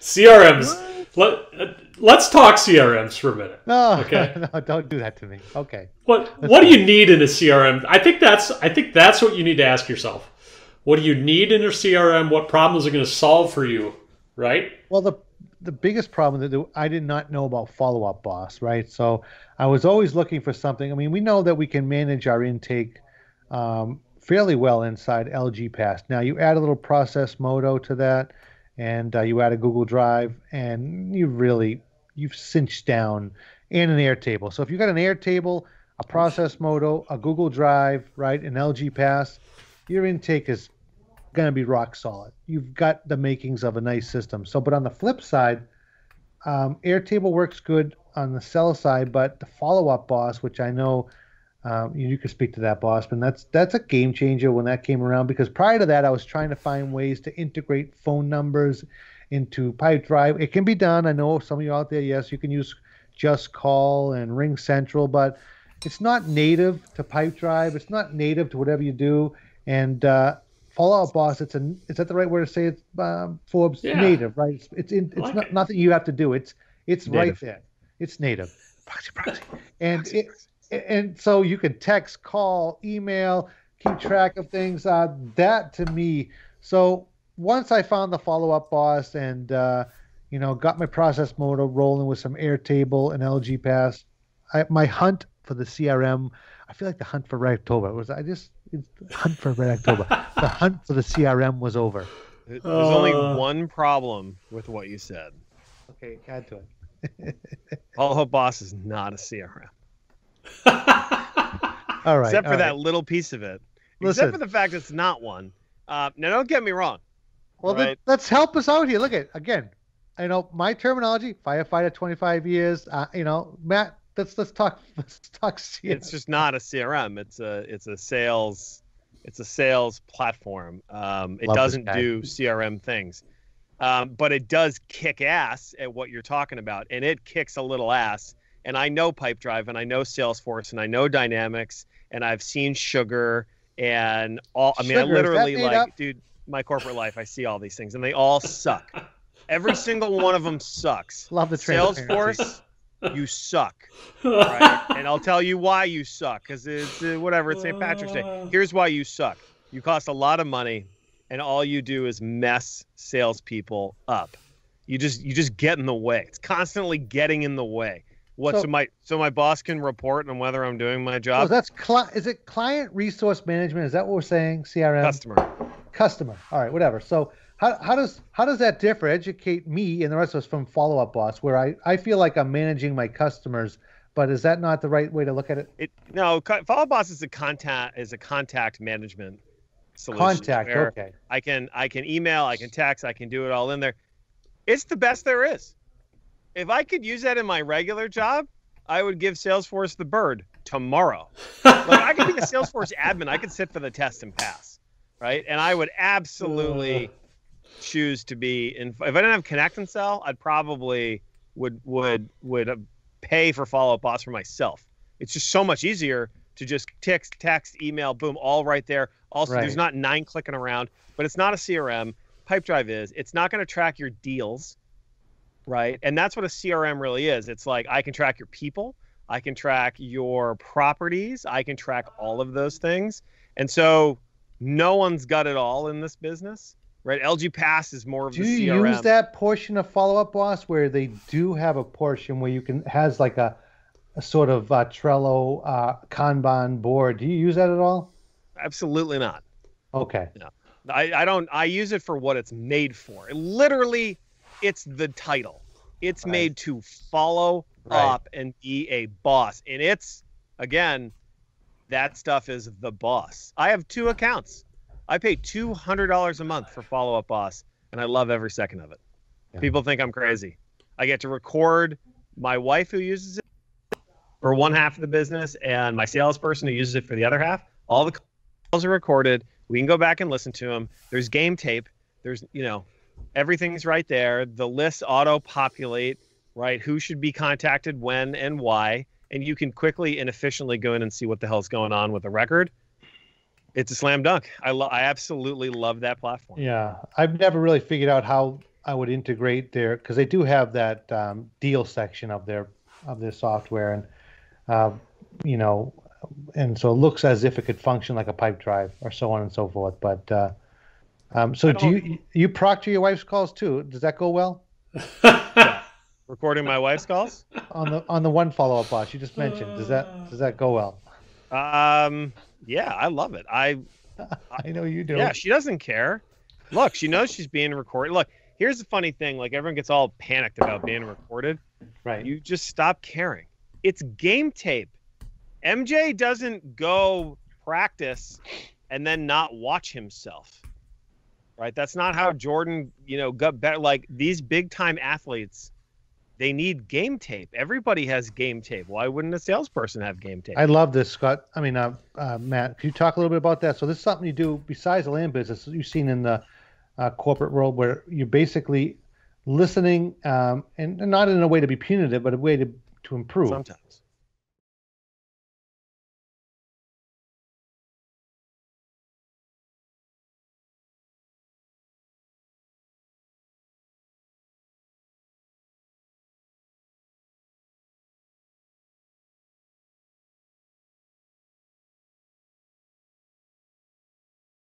CRMs. Let, uh, let's talk CRMs for a minute. No, Okay. no, don't do that to me. Okay. What What do you need in a CRM? I think that's I think that's what you need to ask yourself. What do you need in a CRM? What problems are going to solve for you? Right? Well, the the biggest problem that I did not know about follow up boss, right? So I was always looking for something. I mean, we know that we can manage our intake um, fairly well inside LG Pass. Now you add a little process modo to that, and uh, you add a Google Drive, and you really you've cinched down and an Airtable. So if you've got an Airtable, a process modo, a Google Drive, right, an LG Pass, your intake is going to be rock solid. You've got the makings of a nice system. So, but on the flip side, um, Airtable works good on the sell side, but the follow-up boss, which I know um, you, you could speak to that, boss, but that's that's a game changer when that came around. Because prior to that, I was trying to find ways to integrate phone numbers into Pipedrive. It can be done. I know some of you out there, yes, you can use JustCall and RingCentral, but it's not native to Pipedrive. It's not native to whatever you do. And uh, Follow Up Boss, it's a is that the right word to say it, um, Forbes? Yeah. Native, right? It's it's, in, it's like not, it. nothing you have to do. It's it's right there. It's native. Proxy, proxy. And it, and so you can text, call, email, keep track of things. Uh, that to me. So once I found the follow up boss and uh, you know got my process motor rolling with some Airtable and LG Pass, I, my hunt for the CRM. I feel like the hunt for Red October was. I just it's hunt for Red October. the hunt for the CRM was over. There's only Uh. one problem with what you said. Okay, add to it. Follow Up Boss is not a CRM. All right. except for all that right. little piece of it. Listen. Except for the fact it's not one. Uh, now, don't get me wrong. Well, then right? let's help us out here. Look at again. I know my terminology: firefighter, twenty-five years. Uh, you know, Matt. Let's let's talk. Let's talk. CRM. It's just not a CRM. It's a it's a sales it's a sales platform. Um, it Love doesn't do CRM things, um, but it does kick ass at what you're talking about, and it kicks a little ass. And I know Pipedrive, and I know Salesforce, and I know Dynamics, and I've seen Sugar, and all. I mean, I Sugar, is that literally like, up? dude, my corporate life. I see all these things, and they all suck. Every single one of them sucks. Love the transparency. Salesforce, you suck. Right? and I'll tell you why you suck, because it's uh, whatever. It's St. Patrick's Day. Here's why you suck. You cost a lot of money, and all you do is mess salespeople up. You just you just get in the way. It's constantly getting in the way. What so, So- my so my boss can report on whether I'm doing my So job. Oh, that's cli- is it client resource management? Is that what we're saying? CRM Customer. customer. All right, whatever. So how, how does how does that differ? Educate me and the rest of us from follow up boss, where I, I feel like I'm managing my customers, but is that not the right way to look at it? It no follow boss is a contact is a contact management solution. Contact. Okay. I can I can email, I can text, I can do it all in there. It's the best there is. If I could use that in my regular job, I would give Salesforce the bird tomorrow. like I could be the Salesforce admin, I could sit for the test and pass, right? And I would absolutely choose to be in. If I didn't have ConnectAndSell, I'd probably would would would uh, pay for follow up boss for myself. It's just so much easier to just text, text, email, boom, all right there. Also, Right. there's not nine clicking around, but it's not a CRM. Pipedrive is. It's not going to track your deals, right? And that's what a CRM really is. It's like I can track your people, I can track your properties, I can track all of those things. And so no one's got it all in this business, right? LG Pass is more of the CRM. Do the you CRM. use that portion of follow up boss where they do have a portion where you can has like a, a sort of uh, Trello uh, Kanban board? Do you use that at all? Absolutely not. Okay. No. I, I don't I use it for what it's made for. It literally it's the title. It's Right. made to follow Right. up and be a boss. And it's again, that stuff is the boss. I have two accounts. I pay two hundred dollars a month for follow up boss, and I love every second of it. Yeah. People think I'm crazy. I get to record my wife who uses it for one half of the business and my salesperson who uses it for the other half. All the calls are recorded. We can go back and listen to them. There's game tape. There's, you know, everything's right there. The lists auto populate, right? Who should be contacted when and why. And you can quickly and efficiently go in and see what the hell's going on with the record. It's a slam dunk. I lo- I absolutely love that platform. Yeah, I've never really figured out how I would integrate their because they do have that um, deal section of their of their software, and uh, you know, and so it looks as if it could function like a Pipedrive or so on and so forth. But uh, um, so do you you proctor your wife's calls too? Does that go well? Recording my wife's calls on the on the one follow up boss you just mentioned. Does that does that go well? Um, yeah, I love it. I I know you do. Yeah, she doesn't care. Look, she knows she's being recorded. Look, here's the funny thing: like everyone gets all panicked about being recorded. Right. You just stop caring. It's game tape. MJ doesn't go practice and then not watch himself. Right? That's not how Jordan, you know, got better. Like these big time athletes, they need game tape. Everybody has game tape. Why wouldn't a salesperson have game tape? I love this, Scott. I mean, uh, uh, Matt, can you talk a little bit about that? So this is something you do besides the land business. You've seen in the uh, corporate world where you're basically listening, um, and, and, not in a way to be punitive, but a way to to improve. Sometimes.